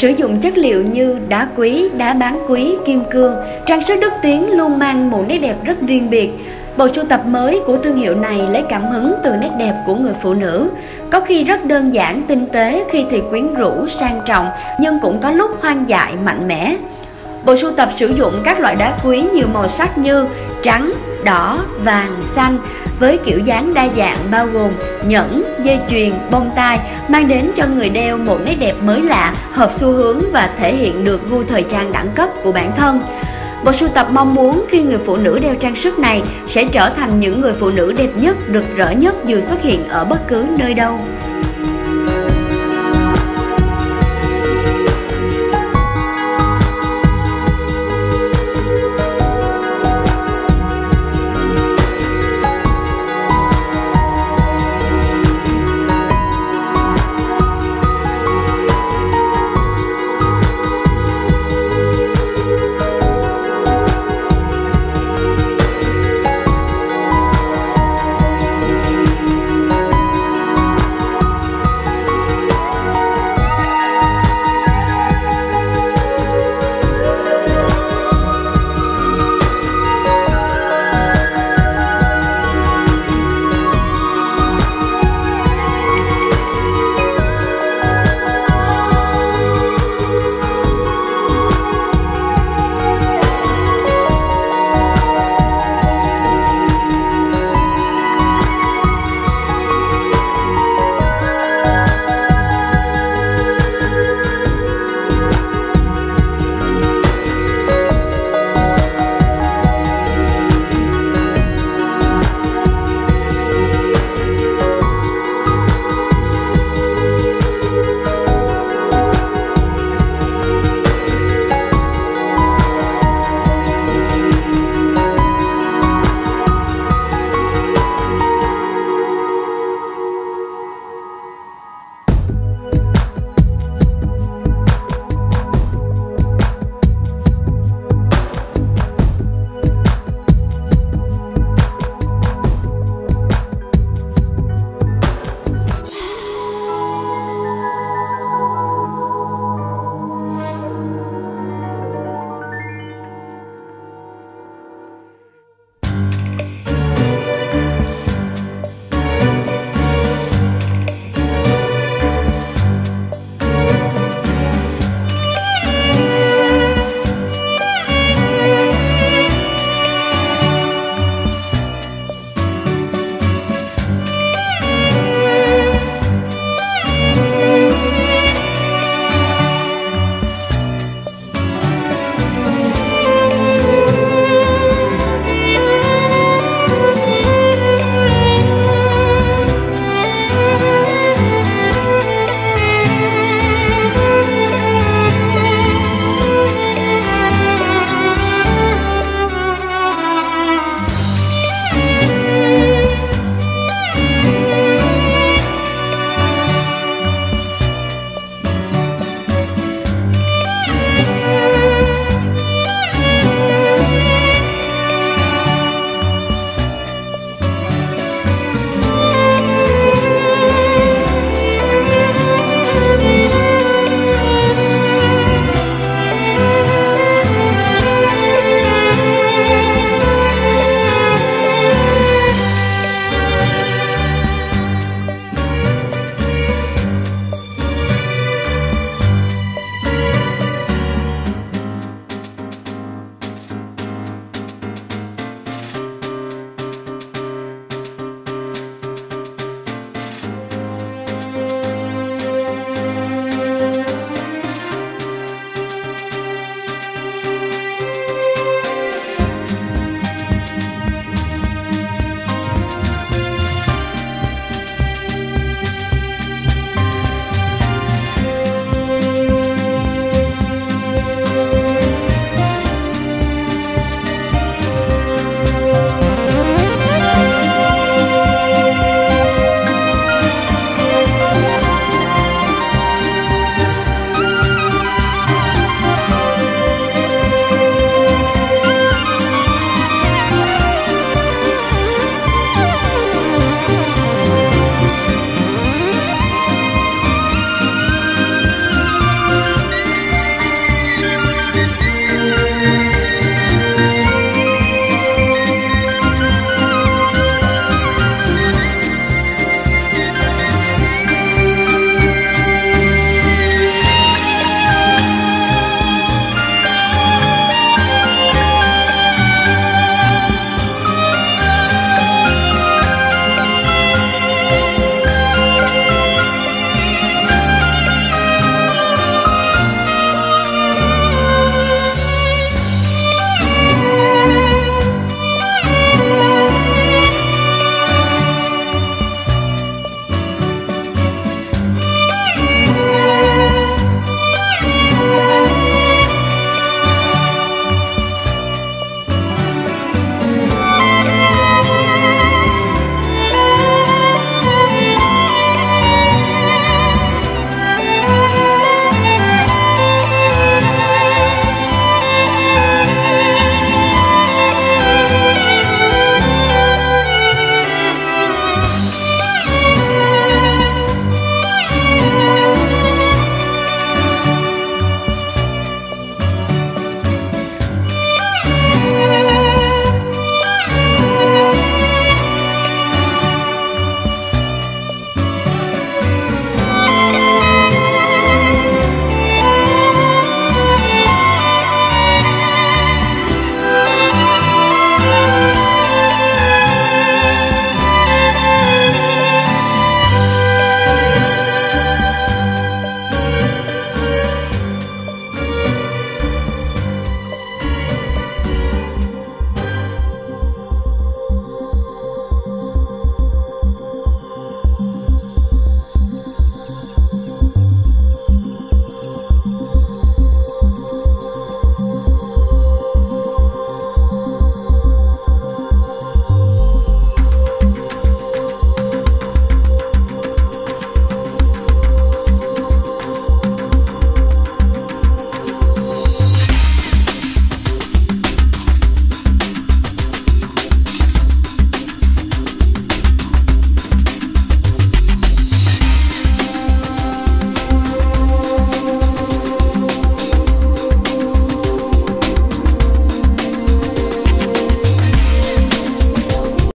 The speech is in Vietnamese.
Sử dụng chất liệu như đá quý, đá bán quý, kim cương, trang sức Đức Tiến luôn mang một nét đẹp rất riêng biệt. Bộ sưu tập mới của thương hiệu này lấy cảm hứng từ nét đẹp của người phụ nữ, có khi rất đơn giản, tinh tế, khi thì quyến rũ, sang trọng, nhưng cũng có lúc hoang dại, mạnh mẽ. Bộ sưu tập sử dụng các loại đá quý nhiều màu sắc như trắng, đỏ, vàng, xanh với kiểu dáng đa dạng bao gồm nhẫn, dây chuyền, bông tai mang đến cho người đeo một nét đẹp mới lạ, hợp xu hướng và thể hiện được gu thời trang đẳng cấp của bản thân. Bộ sưu tập mong muốn khi người phụ nữ đeo trang sức này sẽ trở thành những người phụ nữ đẹp nhất, rực rỡ nhất dù xuất hiện ở bất cứ nơi đâu.